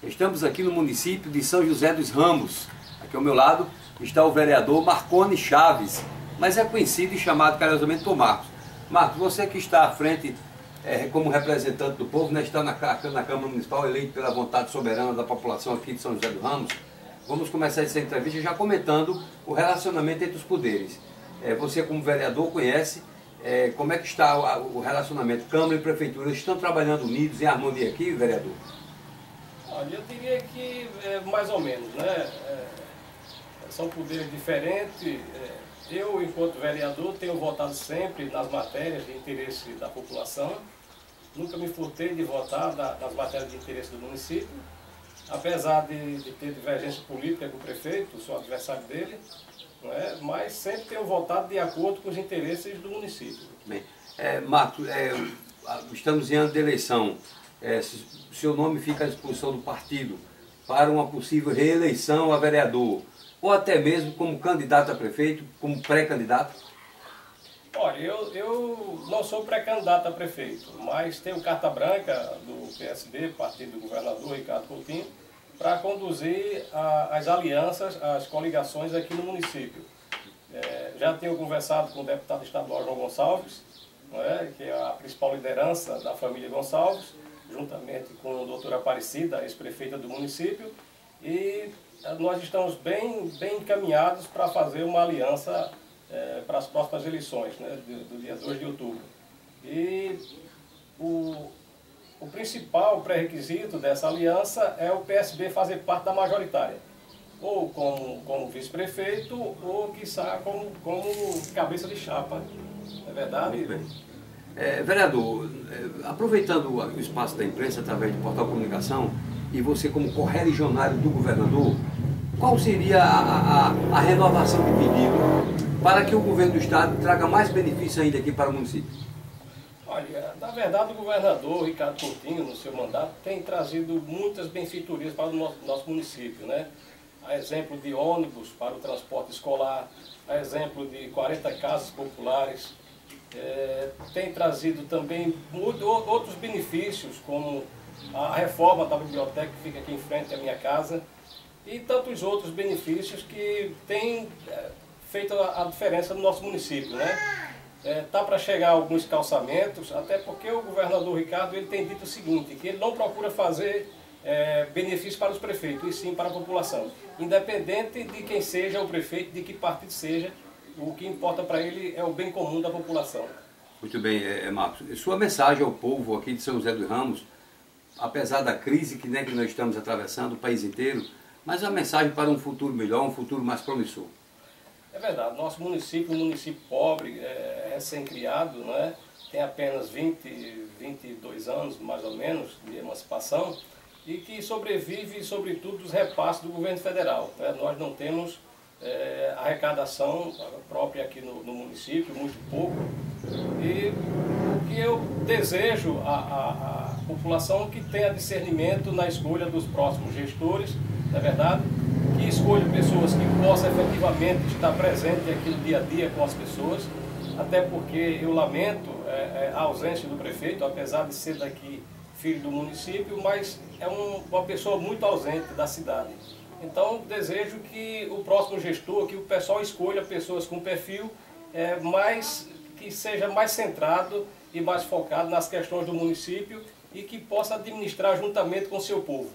Estamos aqui no município de São José dos Ramos. Aqui ao meu lado está o vereador Marcone Chaves, mas é conhecido e chamado carinhosamente por Marcos. Marcos, você que está à frente é, como representante do povo, né, está na, na Câmara Municipal eleito pela vontade soberana da população aqui de São José dos Ramos, vamos começar essa entrevista já comentando o relacionamento entre os poderes. É, você como vereador conhece é, como é que está o, o relacionamento Câmara e Prefeitura? Estão trabalhando unidos em harmonia aqui, vereador? Olha, eu diria que é mais ou menos, né? É, são poderes diferentes. É, eu, enquanto vereador, tenho votado sempre nas matérias de interesse da população. Nunca me furtei de votar nas matérias de interesse do município. Apesar de, de ter divergência política com o prefeito, sou adversário dele, é? mas sempre tenho votado de acordo com os interesses do município. Bem, é, é, estamos em ano de eleição é, seu nome fica à disposição do partido para uma possível reeleição a vereador, ou até mesmo como candidato a prefeito, como pré-candidato? Olha, eu, eu não sou pré-candidato a prefeito, mas tenho carta branca do PSB, partido do governador Ricardo Coutinho, para conduzir a, as alianças, as coligações aqui no município. É, já tenho conversado com o deputado estadual João Gonçalves, é, que é a principal liderança da família Gonçalves, juntamente com a doutora Aparecida, ex-prefeita do município, e eh, nós estamos bem, bem encaminhados para fazer uma aliança é, para as próximas eleições, né, do, do, dia 2 de outubro. E o, o principal pré-requisito dessa aliança é o PSB fazer parte da majoritária, ou como, como vice-prefeito, ou, quiçá, como, como cabeça de chapa. É verdade? É, vereador, é, aproveitando o espaço da imprensa através do portal comunicação e você como correligionário do governador, qual seria a, a, a, renovação de pedido para que o governo do estado traga mais benefícios ainda aqui para o município? Olha, na verdade o governador Ricardo Coutinho, no seu mandato, tem trazido muitas benfeitorias para o nosso, nosso município, né? A exemplo de ônibus para o transporte escolar, a exemplo de 40 casas populares, é, tem trazido também outros benefícios, como a reforma da biblioteca que fica aqui em frente à minha casa, e tantos outros benefícios que têm é, feito a, a, diferença no nosso município. Né? É, tá para chegar alguns calçamentos, até porque o governador Ricardo ele tem dito o seguinte, que ele não procura fazer é, benefícios para os prefeitos, e sim para a população. Independente de quem seja o prefeito, de que partido seja, o que importa para ele é o bem comum da população. Muito bem, é, é, Marcos. Sua mensagem ao povo aqui de São José dos Ramos, apesar da crise que, né, que nós estamos atravessando, o país inteiro, mas a mensagem para um futuro melhor, um futuro mais promissor. É verdade, nosso município, um município pobre, é, recém-criado, né, tem apenas 20, 22 anos, mais ou menos, de emancipação, e que sobrevive, sobretudo, dos repasses do governo federal. Né? Nós não temos é, arrecadação própria aqui no, no, município, muito pouco. E o que eu desejo à, à, à população que tenha discernimento na escolha dos próximos gestores, na é verdade, que escolha pessoas que possam efetivamente estar presente aqui no dia a dia com as pessoas, até porque eu lamento é, é a ausência do prefeito, apesar de ser daqui filho do município, mas é um, uma pessoa muito ausente da cidade. Então, desejo que o próximo gestor, que o pessoal escolha pessoas com perfil é, mais, que seja mais centrado e mais focado nas questões do município e que possa administrar juntamente com o seu povo.